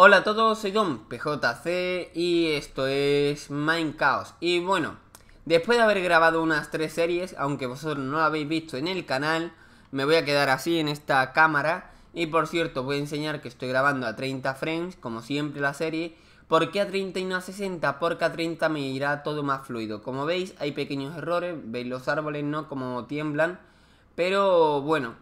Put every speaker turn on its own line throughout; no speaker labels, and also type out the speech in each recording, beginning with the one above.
Hola a todos, soy Don PJC y esto es Minecraft. Y bueno, después de haber grabado unas tres series, aunque vosotros no lo habéis visto en el canal, me voy a quedar así en esta cámara. Y por cierto, voy a enseñar que estoy grabando a 30 frames, como siempre la serie. ¿Por qué a 30 y no a 60? Porque a 30 me irá todo más fluido. Como veis, hay pequeños errores, veis los árboles, ¿no? Como tiemblan. Pero bueno,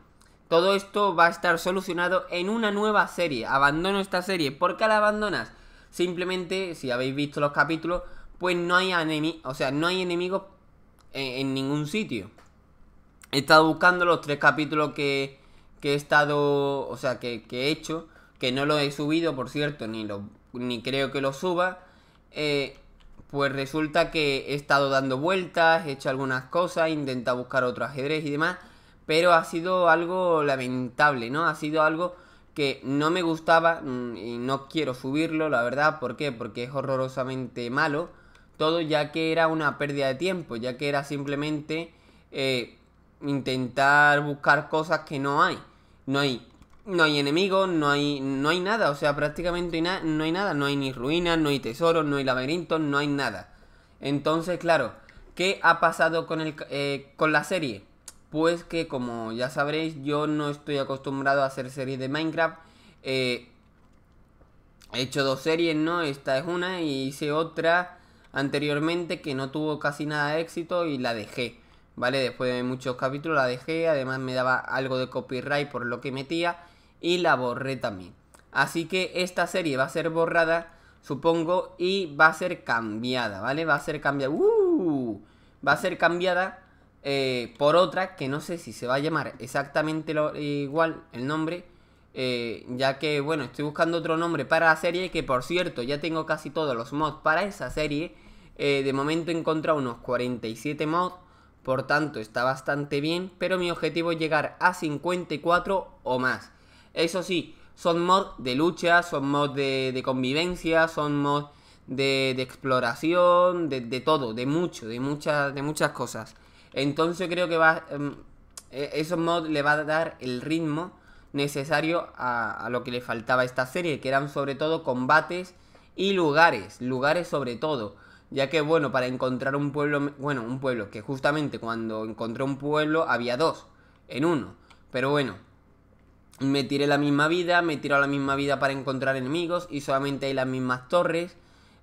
todo esto va a estar solucionado en una nueva serie. Abandono esta serie. ¿Por qué la abandonas? Simplemente, si habéis visto los capítulos, pues no hay, o sea, no hay enemigos en, ningún sitio. He estado buscando los tres capítulos que, que he estado, o sea, que, he hecho, que no lo he subido, por cierto, ni, lo, ni creo que lo suba. Eh, pues resulta que he estado dando vueltas, he hecho algunas cosas, he intentado buscar otro ajedrez y demás pero ha sido algo lamentable, ¿no? Ha sido algo que no me gustaba mm, y no quiero subirlo, la verdad, ¿por qué? Porque es horrorosamente malo todo ya que era una pérdida de tiempo, ya que era simplemente eh, intentar buscar cosas que no hay. No hay no hay enemigos, no hay, no hay nada, o sea, prácticamente no hay nada, no hay ni ruinas, no hay tesoros, no hay laberintos, no hay nada. Entonces, claro, ¿qué ha pasado con, el, eh, con la serie? Pues que como ya sabréis yo no estoy acostumbrado a hacer series de Minecraft. Eh, he hecho dos series, ¿no? Esta es una y hice otra anteriormente que no tuvo casi nada de éxito y la dejé. ¿Vale? Después de muchos capítulos la dejé, además me daba algo de copyright por lo que metía y la borré también. Así que esta serie va a ser borrada, supongo, y va a ser cambiada, ¿vale? Va a ser cambiada. ¡Uh! Va a ser cambiada eh, por otra que no sé si se va a llamar exactamente lo, igual el nombre, eh, ya que, bueno, estoy buscando otro nombre para la serie, que por cierto, ya tengo casi todos los mods para esa serie. Eh, de momento he encontrado unos 47 mods, por tanto está bastante bien, pero mi objetivo es llegar a 54 o más. Eso sí, son mods de lucha, son mods de, convivencia, son mods de, exploración, de, de, todo, de mucho, de, muchas de muchas cosas. Entonces creo que va... Em, e, esos mods le va a dar el ritmo necesario a, lo que le faltaba a esta serie, que eran sobre todo combates y lugares, lugares sobre todo, ya que bueno, para encontrar un pueblo, bueno, un pueblo, que justamente cuando encontré un pueblo había dos, en uno, pero bueno, me tiré la misma vida, me tiró la misma vida para encontrar enemigos y solamente hay las mismas torres,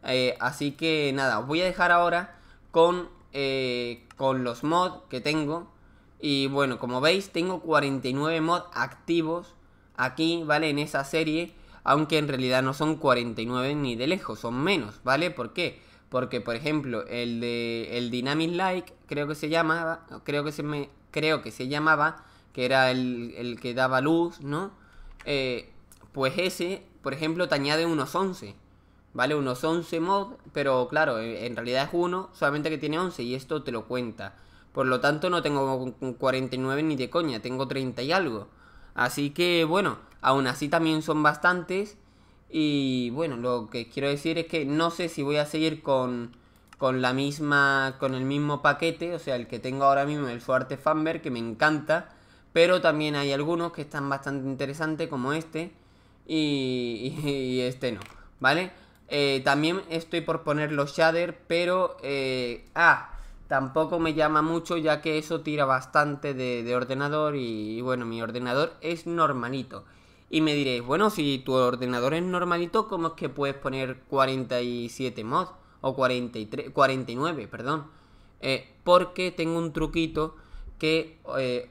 eh, así que nada, os voy a dejar ahora con eh, con los mods que tengo. Y bueno, como veis, tengo 49 mods activos aquí, ¿vale? En esa serie. Aunque en realidad no son 49 ni de lejos, son menos, ¿vale? ¿Por qué? Porque, por ejemplo, el de el Dynamic Like, creo que se llamaba, creo que se me, creo que se llamaba, que era el, que daba luz, ¿no? Eh, pues ese, por ejemplo, te añade unos 11. ¿Vale? Unos 11 mods, pero claro, en realidad es uno, solamente que tiene 11 y esto te lo cuenta. Por lo tanto no tengo 49 ni de coña, tengo 30 y algo. Así que bueno, aún así también son bastantes. Y bueno, lo que quiero decir es que no sé si voy a seguir con, con la misma, con el mismo paquete, o sea, el que tengo ahora mismo, el Fuerte Fanber, que me encanta. Pero también hay algunos que están bastante interesantes, como este. Y, y este no, ¿vale? Eh, también estoy por poner los shader, pero... Eh, ah, tampoco me llama mucho ya que eso tira bastante de, ordenador y, bueno, mi ordenador es normalito. Y me diréis, bueno, si tu ordenador es normalito, ¿cómo es que puedes poner 47 mods? O 43, 49, perdón. Eh, porque tengo un truquito que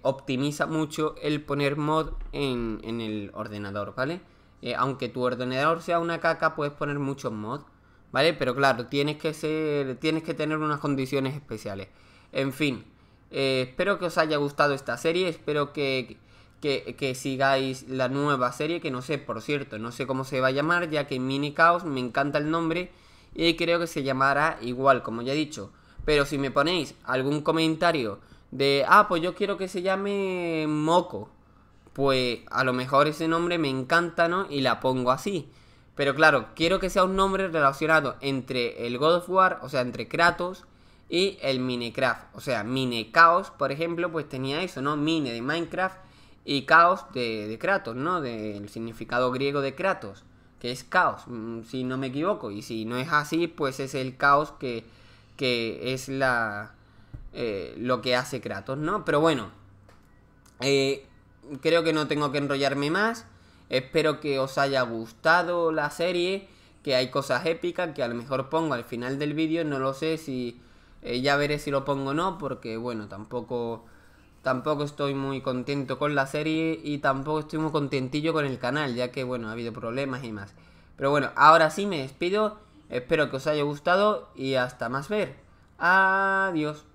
optimiza mucho el poner mod en, en el ordenador, ¿vale? Eh, aunque tu ordenador sea una caca, puedes poner muchos mods, ¿vale? Pero claro, tienes que ser, tienes que tener unas condiciones especiales. En fin, eh, espero que os haya gustado esta serie, espero que, que, sigáis la nueva serie, que no sé, por cierto, no sé cómo se va a llamar, ya que Mini Chaos me encanta el nombre y creo que se llamará igual, como ya he dicho. Pero si me ponéis algún comentario de, ah, pues yo quiero que se llame Moco, pues a lo mejor ese nombre me encanta, ¿no? Y la pongo así. Pero claro, quiero que sea un nombre relacionado entre el God of War, o sea, entre Kratos y el Minecraft. O sea, Chaos, por ejemplo, pues tenía eso, ¿no? Mine de Minecraft y Chaos de, Kratos, ¿no? Del significado griego de Kratos, que es caos, mm, si no me equivoco. Y si no es así, pues es el caos que, que es la eh, lo que hace Kratos, ¿no? Pero bueno, eh, creo que no tengo que enrollarme más. Espero que os haya gustado la serie, que hay cosas épicas que a lo mejor pongo al final del vídeo, no lo sé si eh, ya veré si lo pongo o no, porque bueno, tampoco tampoco estoy muy contento con la serie y tampoco estoy muy contentillo con el canal, ya que bueno, ha habido problemas y más. Pero bueno, ahora sí me despido, espero que os haya gustado y hasta más ver. Adiós.